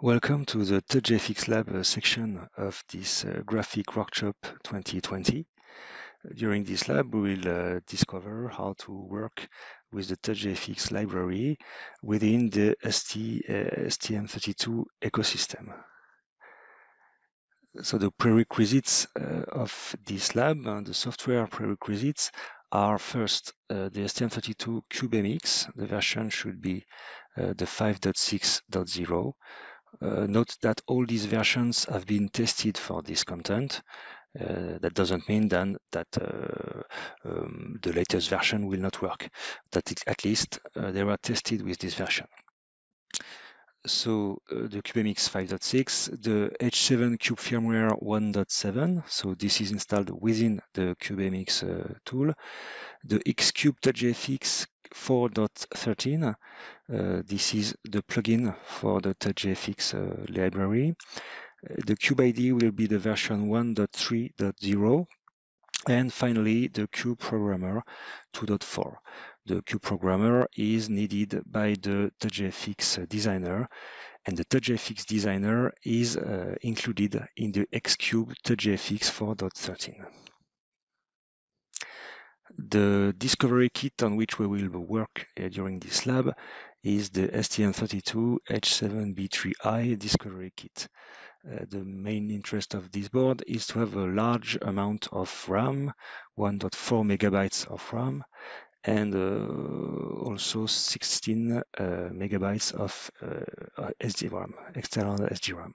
Welcome to the TouchGFX Lab uh, section of this uh, graphic workshop 2020. During this lab, we will uh, discover how to work with the TouchGFX library within the ST, STM32 ecosystem. So the prerequisites of this lab the software prerequisites are first uh, the STM32 CubeMX. The version should be uh, the 5.6.0. Uh, note that all these versions have been tested for this content. Uh, that doesn't mean then that uh, um, the latest version will not work. That it, at least uh, they were tested with this version. So uh, the CubeMX 5.6, the H7 Cube firmware 1.7. So this is installed within the CubeMX uh, tool. The Xcube TouchGFX 4.13. Uh, this is the plugin for the TouchGFX uh, library. Uh, the Cube ID will be the version 1.3.0. And finally, the Cube Programmer 2.4. The Cube Programmer is needed by the TouchGFX designer, and the TouchGFX designer is uh, included in the Xcube TouchGFX 4.13. The discovery kit on which we will work uh, during this lab is the STM32H7B3i discovery kit. Uh, the main interest of this board is to have a large amount of RAM, 1.4 megabytes of RAM, and uh, also 16 uh, megabytes of uh, SDRAM, external SDRAM.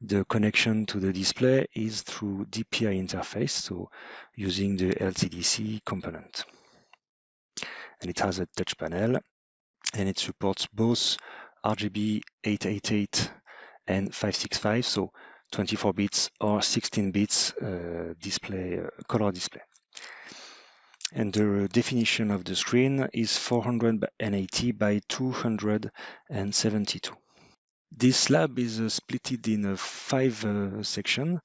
The connection to the display is through DPI interface, so using the LTDC component. And it has a touch panel and it supports both RGB 888 and 565, so 24 bits or 16 bits uh, display, uh, color display. And the definition of the screen is 480 by 272. This lab is uh, split in uh, five uh, sections.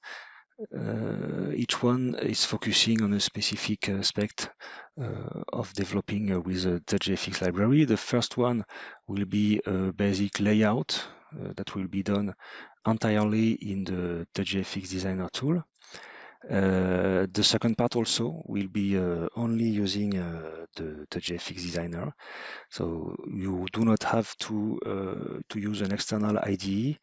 Uh, each one is focusing on a specific aspect uh, of developing with the TouchGFX library. The first one will be a basic layout that will be done entirely in the TouchGFX designer tool. Uh, the second part also will be uh, only using uh, the, the GFX designer. So you do not have to uh, to use an external IDE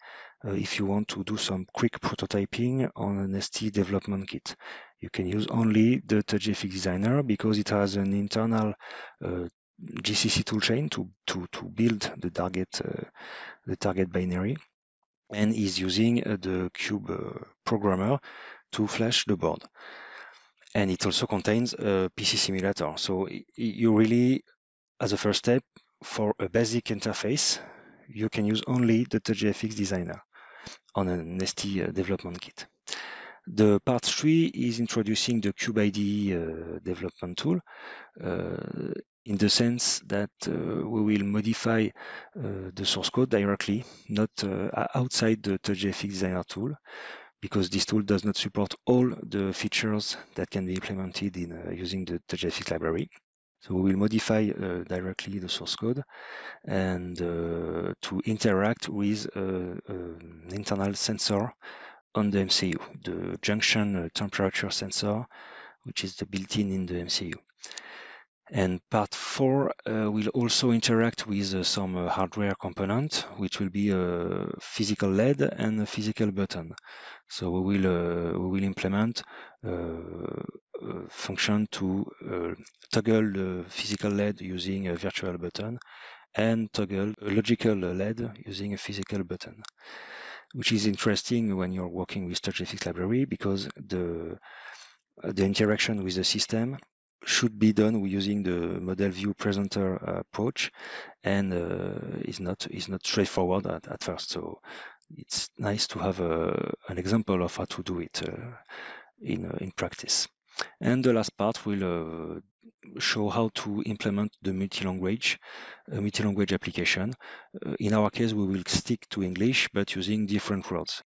uh, if you want to do some quick prototyping on an ST development kit. You can use only the TouchGFX designer because it has an internal GCC toolchain to, to, to build the target the target binary and is using the cube programmer to flash the board. And it also contains a PC simulator. So you really, as a first step, for a basic interface, you can use only the TouchGFX designer on an ST uh, development kit. The part three is introducing the CubeIDE uh, development tool uh, in the sense that uh, we will modify uh, the source code directly, not uh, outside the TouchGFX designer tool because this tool does not support all the features that can be implemented in uh, using the TouchGFX library. So we will modify uh, directly the source code and uh, to interact with uh, an internal sensor on the MCU, the junction uh, temperature sensor, which is the built-in in the MCU. And part four uh, will also interact with uh, some uh, hardware component, which will be a physical LED and a physical button. So we will we will implement a function to toggle the physical LED using a virtual button and toggle a logical LED using a physical button, which is interesting when you're working with TouchGFX library because the the interaction with the system should be done using the model view presenter approach and uh, is not is not straightforward at, at first. So it's nice to have a, an example of how to do it uh, in uh, in practice. And the last part will uh, show how to implement the multi-language uh, multi-language application. Uh, in our case we will stick to english but using different words